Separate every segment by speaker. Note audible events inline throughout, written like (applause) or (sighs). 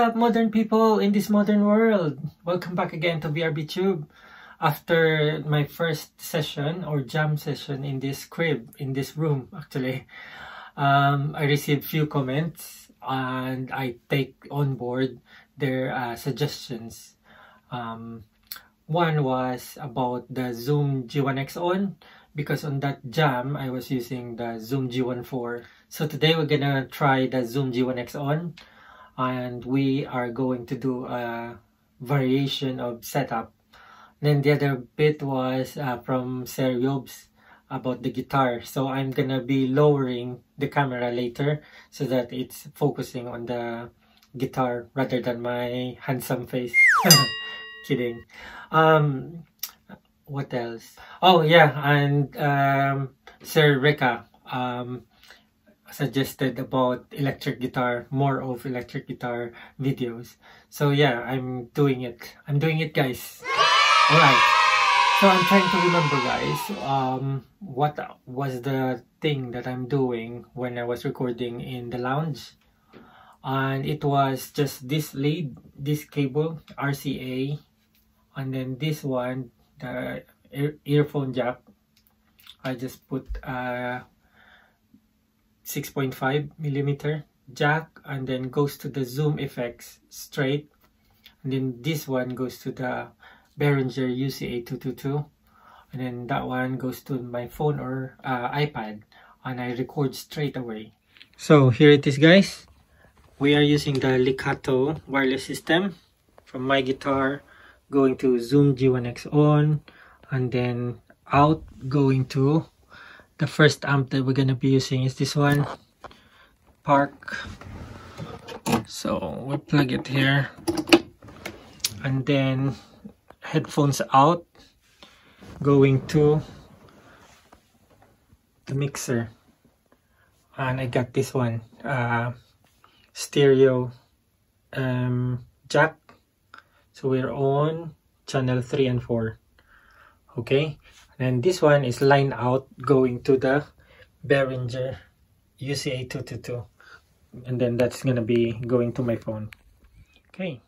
Speaker 1: up, modern people in this modern world? Welcome back again to VRB Tube. After my first session or jam session in this crib, in this room actually, um, I received few comments and I take on board their uh, suggestions. Um, one was about the Zoom G1X on because on that jam I was using the Zoom G1 So today we're gonna try the Zoom G1X on and we are going to do a variation of setup. Then the other bit was uh, from Sir Yobs about the guitar. So I'm gonna be lowering the camera later so that it's focusing on the guitar rather than my handsome face. (laughs) Kidding. Um, what else? Oh yeah, and um, Sir Rika um, suggested about electric guitar, more of electric guitar videos. So yeah, I'm doing it. I'm doing it, guys. Alright. So I'm trying to remember, guys, um, what was the thing that I'm doing when I was recording in the lounge. And it was just this lead, this cable, RCA, and then this one, the earphone jack. I just put uh, 6.5 millimeter jack and then goes to the zoom effects straight and then this one goes to the Behringer UCA222 and then that one goes to my phone or uh, iPad and I record straight away. So here it is guys. We are using the Lekato wireless system from my guitar going to Zoom G1X on and then out going to the first amp that we're gonna be using is this one park. So we plug it here and then headphones out going to the mixer. And I got this one uh, stereo um, jack. So we're on channel 3 and 4 okay? And this one is line out going to the Behringer UCA222 and then that's gonna be going to my phone. Okay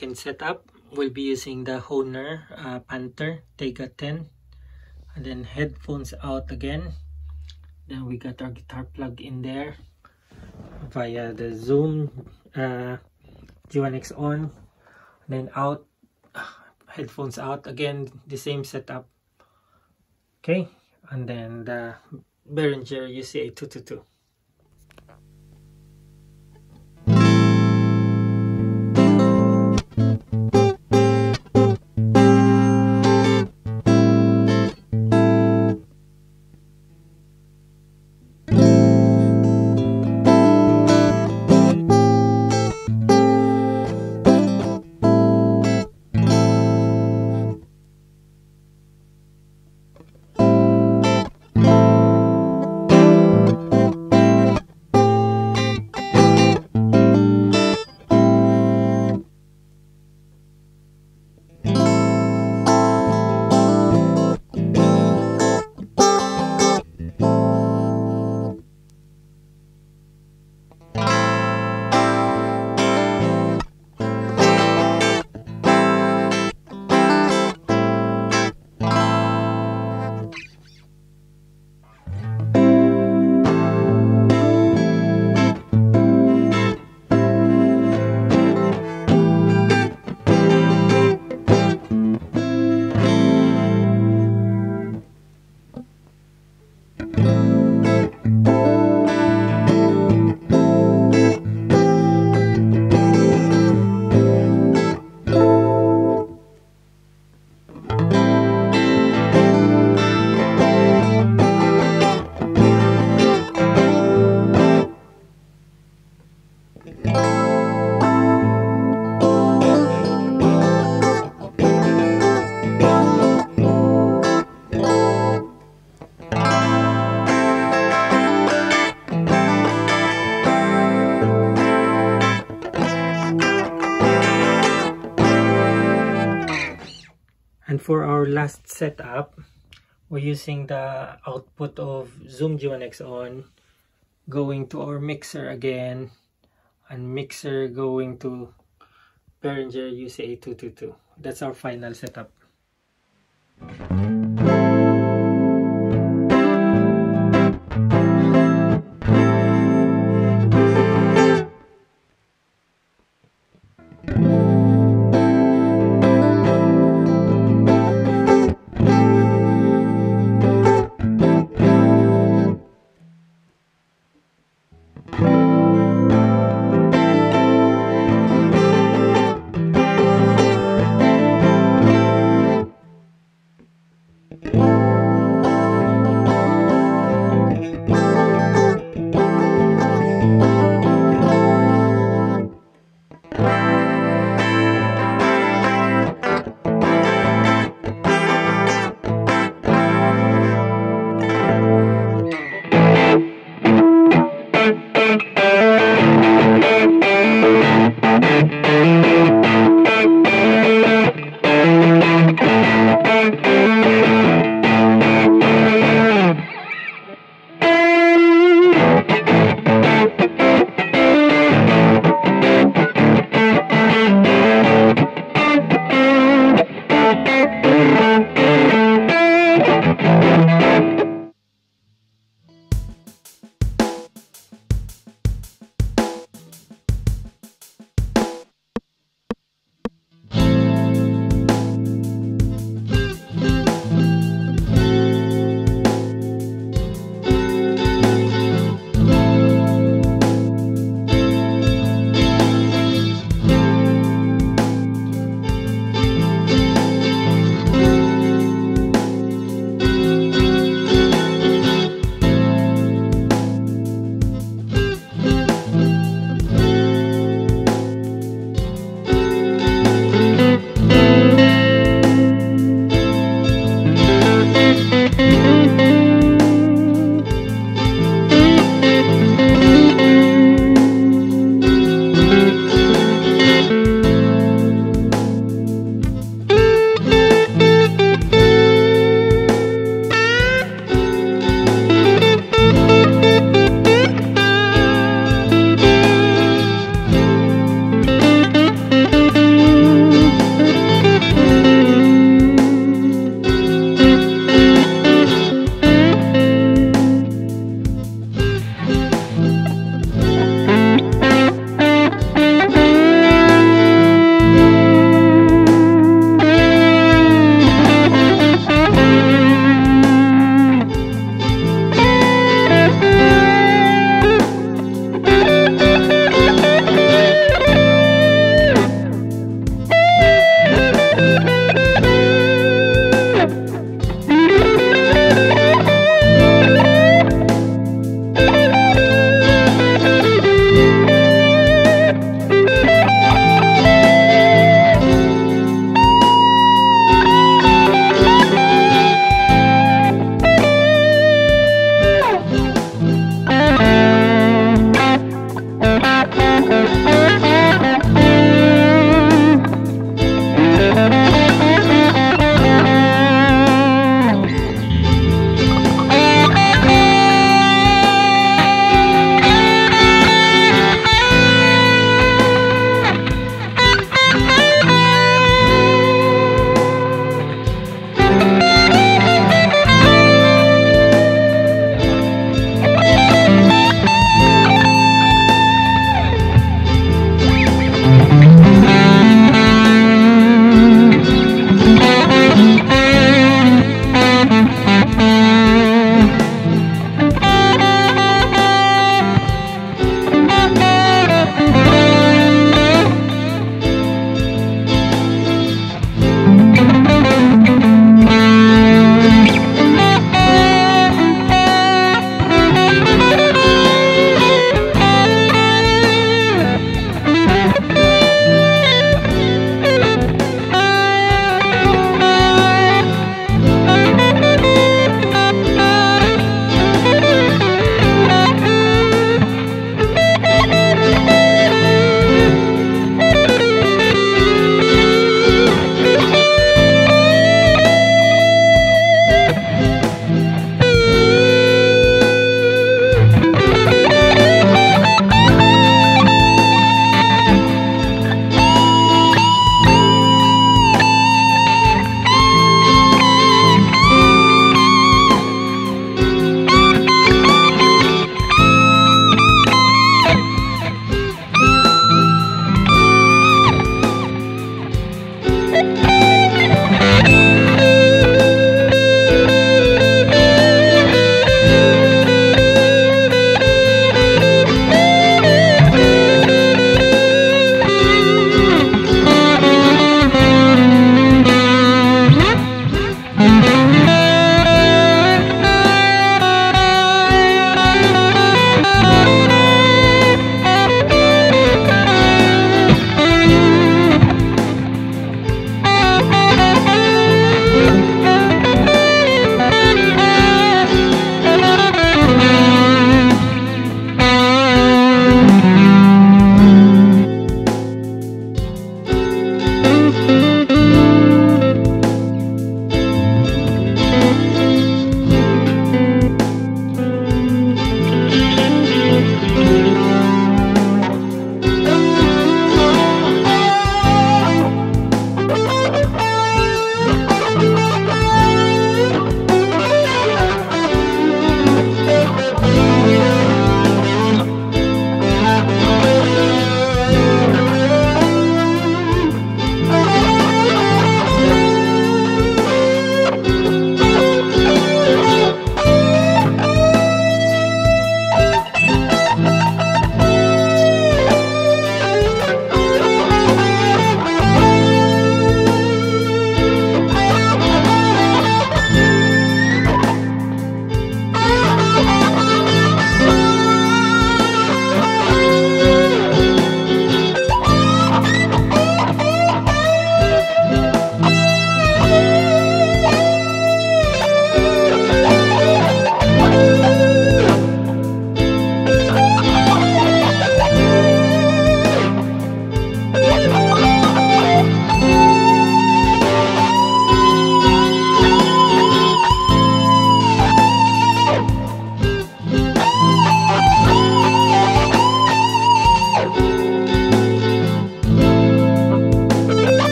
Speaker 1: second setup, we'll be using the Hohner uh, Panther Tega 10 and then headphones out again. Then we got our guitar plug in there via the Zoom uh, G1X on. Then out (sighs) headphones out again the same setup. Okay and then the Behringer UCA 222 for our last setup, we're using the output of Zoom G1X on, going to our mixer again, and mixer going to Behringer UCA 222. That's our final setup.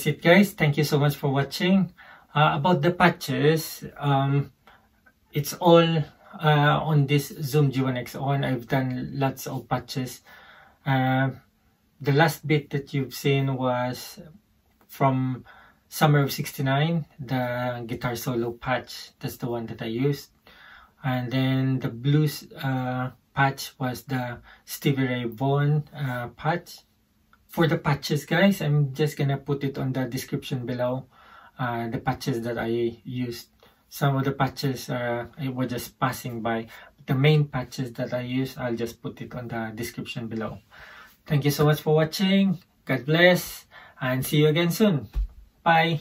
Speaker 1: That's it guys. Thank you so much for watching. Uh, about the patches um, it's all uh, on this zoom g1x on. I've done lots of patches. Uh, the last bit that you've seen was from summer of 69 the guitar solo patch. That's the one that i used. And then the blues uh, patch was the Stevie Ray Vaughan uh, patch for the patches guys I'm just gonna put it on the description below uh, the patches that I used. Some of the patches uh, I was just passing by. The main patches that I use I'll just put it on the description below. Thank you so much for watching. God bless and see you again soon. Bye